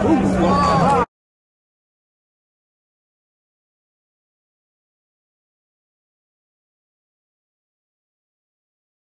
Ooh.